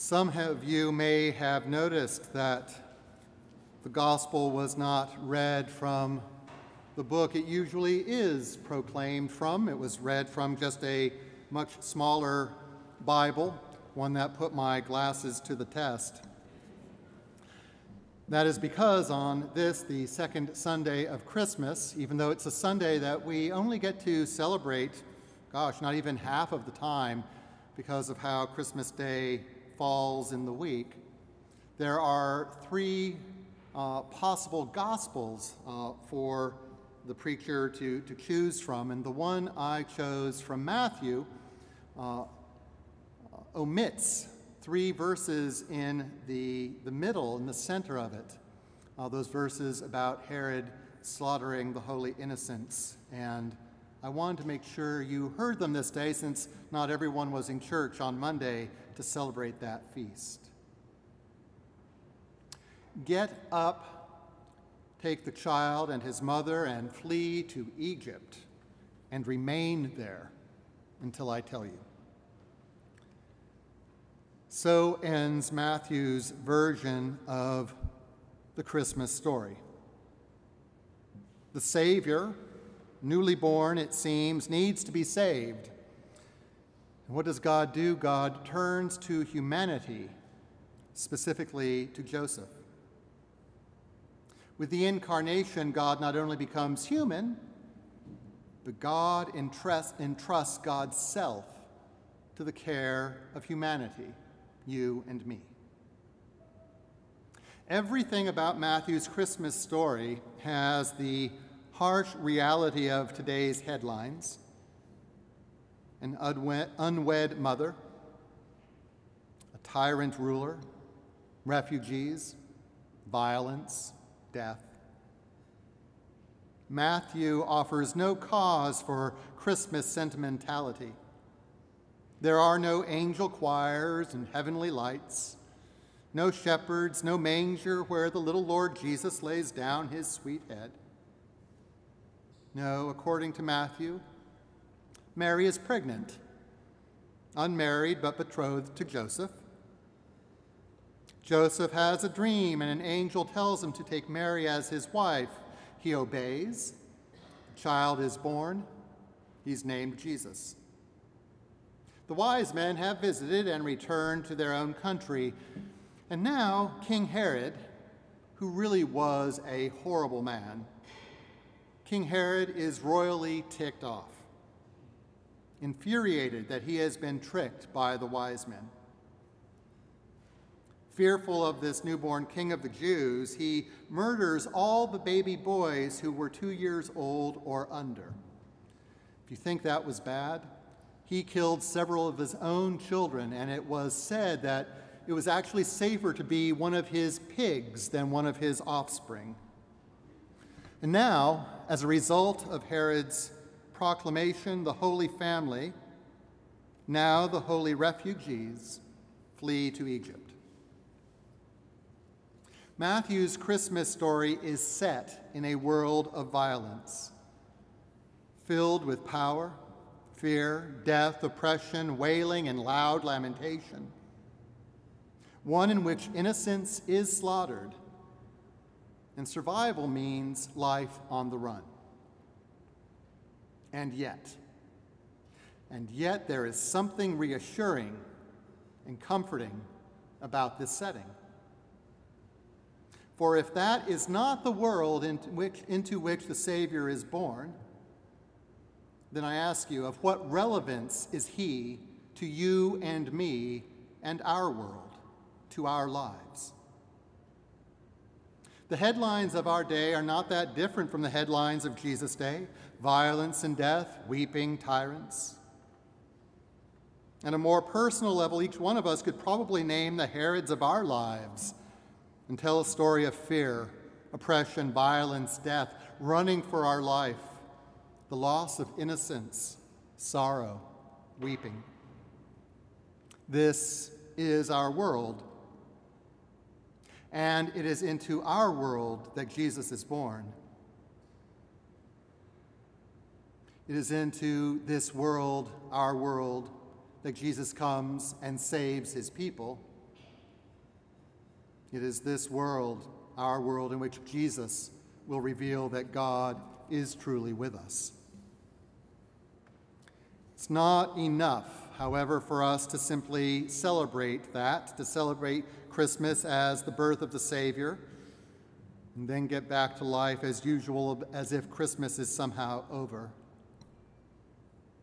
Some of you may have noticed that the gospel was not read from the book it usually is proclaimed from. It was read from just a much smaller Bible, one that put my glasses to the test. That is because on this, the second Sunday of Christmas, even though it's a Sunday that we only get to celebrate, gosh, not even half of the time because of how Christmas Day falls in the week, there are three uh, possible gospels uh, for the preacher to, to choose from. And the one I chose from Matthew uh, omits three verses in the, the middle, in the center of it. Uh, those verses about Herod slaughtering the holy innocents. And I wanted to make sure you heard them this day since not everyone was in church on Monday to celebrate that feast. Get up, take the child and his mother, and flee to Egypt, and remain there until I tell you. So ends Matthew's version of the Christmas story. The Savior, newly born, it seems, needs to be saved. And what does God do? God turns to humanity, specifically to Joseph. With the incarnation, God not only becomes human, but God entrusts, entrusts God's self to the care of humanity, you and me. Everything about Matthew's Christmas story has the harsh reality of today's headlines an unwed, mother, a tyrant ruler, refugees, violence, death. Matthew offers no cause for Christmas sentimentality. There are no angel choirs and heavenly lights, no shepherds, no manger where the little Lord Jesus lays down his sweet head. No, according to Matthew, Mary is pregnant, unmarried but betrothed to Joseph. Joseph has a dream, and an angel tells him to take Mary as his wife. He obeys. The child is born. He's named Jesus. The wise men have visited and returned to their own country. And now, King Herod, who really was a horrible man, King Herod is royally ticked off, infuriated that he has been tricked by the wise men. Fearful of this newborn king of the Jews, he murders all the baby boys who were two years old or under. If you think that was bad, he killed several of his own children, and it was said that it was actually safer to be one of his pigs than one of his offspring. And now, as a result of Herod's proclamation, the Holy Family, now the holy refugees, flee to Egypt. Matthew's Christmas story is set in a world of violence, filled with power, fear, death, oppression, wailing, and loud lamentation. One in which innocence is slaughtered, and survival means life on the run. And yet, and yet there is something reassuring and comforting about this setting. For if that is not the world into which, into which the Savior is born, then I ask you, of what relevance is he to you and me and our world, to our lives? The headlines of our day are not that different from the headlines of Jesus' day violence and death, weeping tyrants. At a more personal level, each one of us could probably name the Herods of our lives and tell a story of fear, oppression, violence, death, running for our life, the loss of innocence, sorrow, weeping. This is our world. And it is into our world that Jesus is born. It is into this world, our world, that Jesus comes and saves his people, It is this world, our world, in which Jesus will reveal that God is truly with us. It's not enough, however, for us to simply celebrate that, to celebrate Christmas as the birth of the Savior, and then get back to life as usual, as if Christmas is somehow over.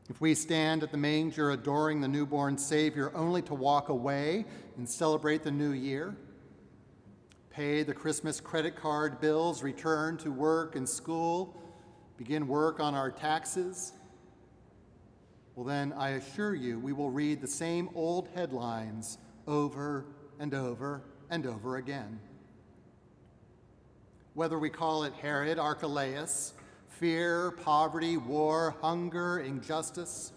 If we stand at the manger adoring the newborn Savior only to walk away and celebrate the new year, pay the Christmas credit card bills, return to work and school, begin work on our taxes, well, then I assure you we will read the same old headlines over and over and over again. Whether we call it Herod Archelaus, fear, poverty, war, hunger, injustice,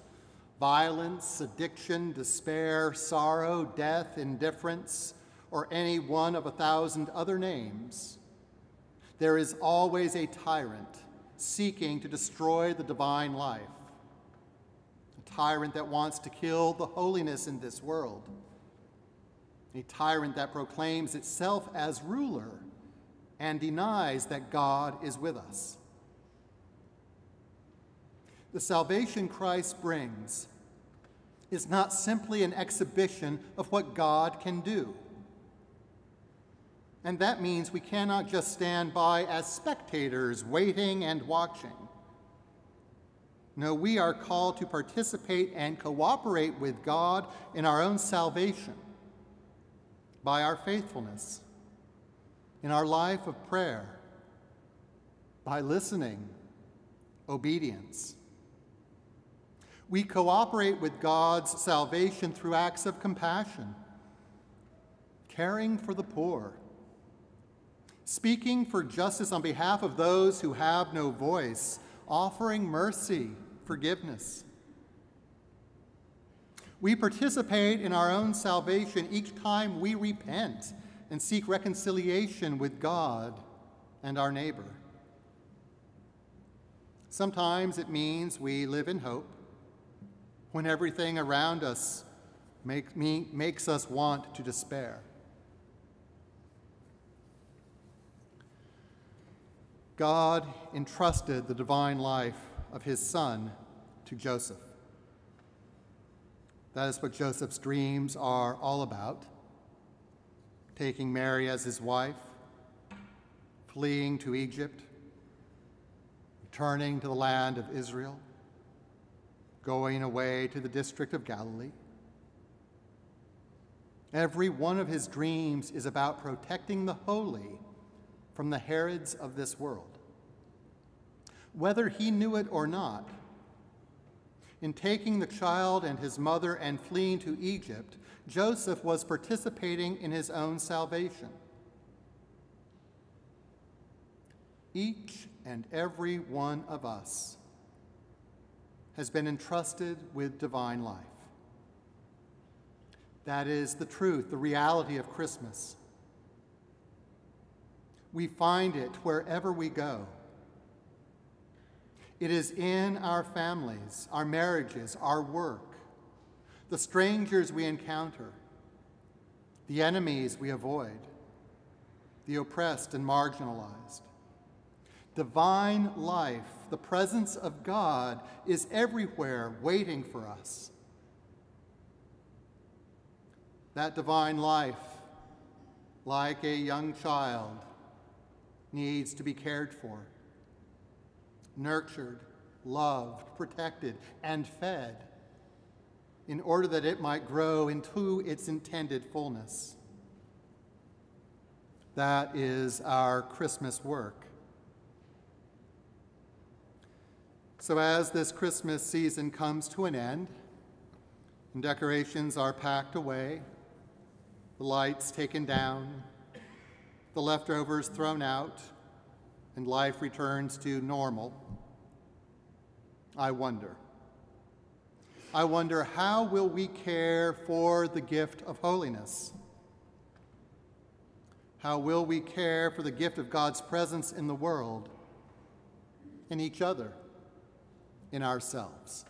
violence, addiction, despair, sorrow, death, indifference, or any one of a thousand other names, there is always a tyrant seeking to destroy the divine life, tyrant that wants to kill the holiness in this world, a tyrant that proclaims itself as ruler and denies that God is with us. The salvation Christ brings is not simply an exhibition of what God can do. And that means we cannot just stand by as spectators, waiting and watching. No, we are called to participate and cooperate with God in our own salvation by our faithfulness, in our life of prayer, by listening, obedience. We cooperate with God's salvation through acts of compassion, caring for the poor, speaking for justice on behalf of those who have no voice, offering mercy, forgiveness. We participate in our own salvation each time we repent and seek reconciliation with God and our neighbor. Sometimes it means we live in hope when everything around us make me, makes us want to despair. God entrusted the divine life of his son to Joseph. That is what Joseph's dreams are all about taking Mary as his wife, fleeing to Egypt, returning to the land of Israel going away to the district of Galilee. Every one of his dreams is about protecting the holy from the Herods of this world. Whether he knew it or not, in taking the child and his mother and fleeing to Egypt, Joseph was participating in his own salvation. Each and every one of us has been entrusted with divine life. That is the truth, the reality of Christmas. We find it wherever we go. It is in our families, our marriages, our work, the strangers we encounter, the enemies we avoid, the oppressed and marginalized. Divine life the presence of God is everywhere waiting for us. That divine life, like a young child, needs to be cared for, nurtured, loved, protected, and fed in order that it might grow into its intended fullness. That is our Christmas work. So, as this Christmas season comes to an end, and decorations are packed away, the lights taken down, the leftovers thrown out, and life returns to normal, I wonder. I wonder how will we care for the gift of holiness? How will we care for the gift of God's presence in the world, in each other? in ourselves.